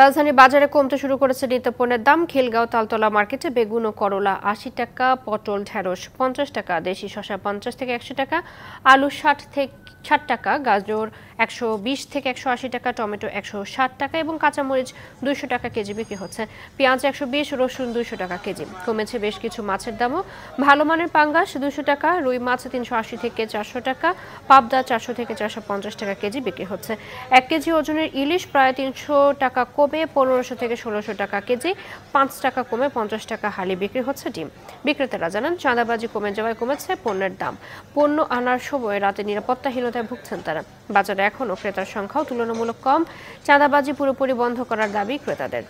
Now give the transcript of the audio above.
রাজধানীর বাজারে কমতে শুরু করেছে নিত্যপণ্যের দাম। খিলগাঁও তালতলা মার্কেটে বেগুন ও করলা আশি টাকা, পটল ঢেঁড়স পঞ্চাশ টাকা, দেশি শসা পঞ্চাশ থেকে একশো টাকা, আলু ষাট থেকে ষাট টাকা, গাজর একশো বিশ থেকে একশো আশি টাকা, টমেটো একশো ষাট টাকা এবং কাঁচামরিচ দুইশো টাকা কেজি বিক্রি হচ্ছে। পেঁয়াজ একশো বিশ, রসুন দুইশো টাকা কেজি। কমেছে বেশ কিছু মাছের দামও। ভালো মানের পাঙ্গাস দুশো টাকা, রুই মাছ তিনশো আশি থেকে চারশো টাকা, পাবদা চারশো থেকে চারশো পঞ্চাশ টাকা কেজি বিক্রি হচ্ছে। এক কেজি ওজনের ইলিশ প্রায় তিনশো টাকা কমে পনেরোশো থেকে ষোলোশো টাকা কেজি, পাঁচ টাকা কমে পঞ্চাশ টাকা হালি বিক্রি হচ্ছে ডিম। বিক্রেতারা জানান, চাঁদাবাজি কমে যাওয়ায় কমেছে পণ্যের দাম। পণ্য আনার সময় রাতে নিরাপত্তাহীনতায় ভুগছেন তারা। বাজারে এখনও ক্রেতার সংখ্যাও তুলনামূলক কম। চাঁদাবাজি পুরোপুরি বন্ধ করার দাবি ক্রেতাদের।